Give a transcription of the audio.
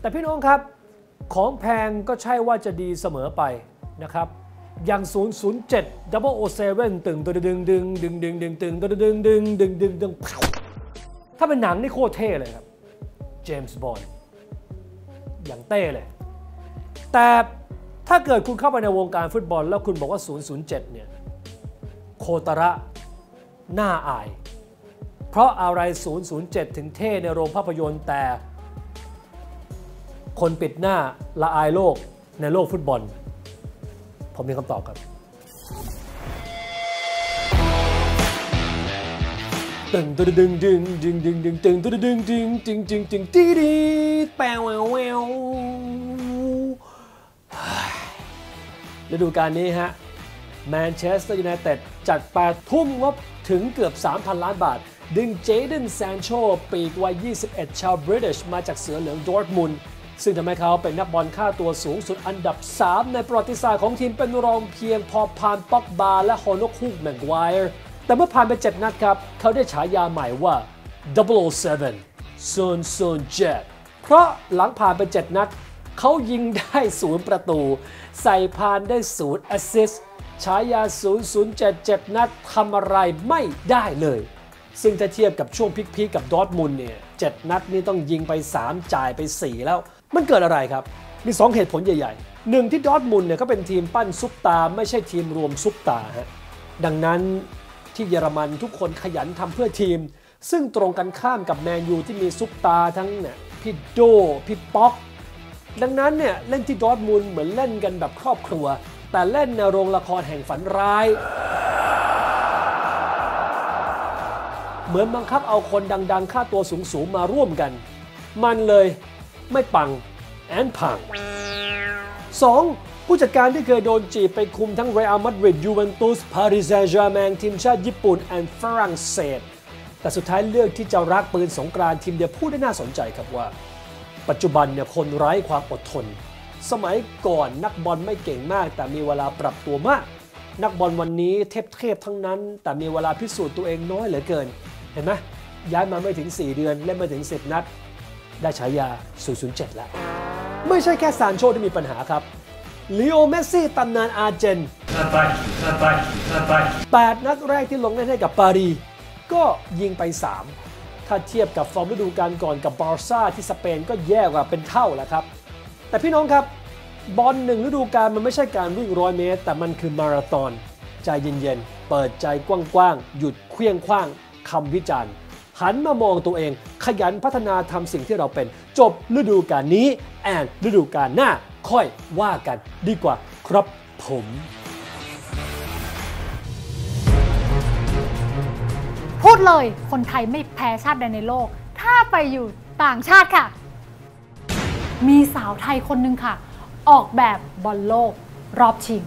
แต่พี่น้องครับของแพงก็ใช่ว่าจะดีเสมอไปนะครับ อย่าง 007 Double O 7ตึงตึงดึงดึงดึงดึงดึงตึงตึงดึงดึงดึงดึงดึงถ้าเป็นหนังนี่โคตรเท่เลยครับเจมส์บอนด์อย่างเต้เลย แต่ถ้าเกิดคุณเข้าไปในวงการฟุตบอล แล้วคุณบอกว่า 007 เนี่ยโคตระน่าอาย เพราะอะไร 007 ถึงเท่ในโรงภาพยนตร์แต่ คนปิดหน้าละอายโลกในโลกฟุตบอล ผมมีคำตอบครับตึงตึงดึงดึงดึงดึงดึงตึงตึงดึงดึงดึงดึงดึงตีดีแปวแววแววฤดูกาลนี้ฮะแมนเชสเตอร์ยูไนเต็ดจัดไปทุ่มงบถึงเกือบ 3,000 ล้านบาท ดึงเจเดนแซนโชปีกวัย 21 ชาว British มาจากเสือเหลืองดอร์ทมุนด์ ซึ่งทำให้เขาเป็นนักบอลค่าตัวสูงสุดอันดับ 3 ในประวัติศาสตร์ของทีมเป็นรองเพียงพอพานป็อกบาและฮอนกฮูกแมกไวร์แต่เมื่อผ่านไป 7 นัดครับ เขาได้ฉายาใหม่ว่า 007 007เพราะหลังผ่านไป 7 นัด เขายิงได้ศูนย์ประตู ใส่พานได้ศูนย์แอสซิสฉายา 007 7 นัดทำอะไรไม่ได้เลย ซึ่งถ้าเทียบกับช่วง peak ๆกับดอทมุนเนี่ย7 นัดนี่ต้องยิงไป 3 จ่ายไป 4 แล้ว มันเกิดอะไรครับ มี 2 เหตุผลใหญ่ๆหนึ่งที่ดอทมุนเนี่ยก็เป็นทีมปั้นซุปตา ไม่ใช่ทีมรวมซุปตาฮะดังนั้นที่เยอรมันทุกคนขยันทำเพื่อทีม ซึ่งตรงกันข้ามกับแมนยูที่มีซุปตาทั้งเนี่ยพี่โดพี่ป๊อก ดังนั้นเนี่ยเล่นที่ดอทมุนเหมือนเล่นกันแบบครอบครัว แต่เล่นในโรงละครแห่งฝันร้ายเหมือนบังคับเอาคนดังๆ ค่าตัวสูงๆ มาร่วมกัน มันเลย ไม่ปัง and พัง 2. ผู้จัดการที่เคยโดนจีบไปคุมทั้งเรอัลมาดริดยูเวนตุสปารีสแซงต์แชร์แมงทีมชาติญี่ปุ่นและฝรั่งเศส แต่สุดท้ายเลือกที่จะรักปืนสงกรานทีมเดียวพูดได้น่าสนใจครับว่า ปัจจุบันเนี่ยคนไร้ความอดทน สมัยก่อนนักบอลไม่เก่งมาก แต่มีเวลาปรับตัวมาก นักบอลวันนี้เทพๆทั้งนั้น แต่มีเวลาพิสูจน์ตัวเองน้อยเหลือเกิน เห็นไหมย้ายมาไม่ถึง 4 เดือนเล่นมาถึง 10 นัด ได้ฉายา 007 แล้ว ไม่ใช่แค่ซานโชที่มีปัญหาครับลีโอเมสซี่ตำนานอาร์เจน8นัดแรกที่ลงเล่นให้กับปารี ก็ยิงไป 3 ถ้าเทียบกับฟอร์มฤดูกาลก่อนกับบาร์ซ่าที่สเปนก็แย่กว่าเป็นเท่าแล้วครับ แต่พี่น้องครับบอลหนึ่งฤดูกาลมันไม่ใช่การวิ่งร้อยเมตร แต่มันคือมาราธอนใจเย็นๆ เปิดใจกว้างๆ หยุดเคลี้ยงคว้างคำวิจารณ์ หันมามองตัวเอง ขยันพัฒนาทำสิ่งที่เราเป็น จบฤดูกาลนี้ แอนฤดูกาลหน้า ค่อยว่ากันดีกว่าครับผมพูดเลยคนไทยไม่แพ้ชาติใดในโลก ถ้าไปอยู่ต่างชาติค่ะ มีสาวไทยคนหนึ่งค่ะ ออกแบบบอลโลก รอบชิง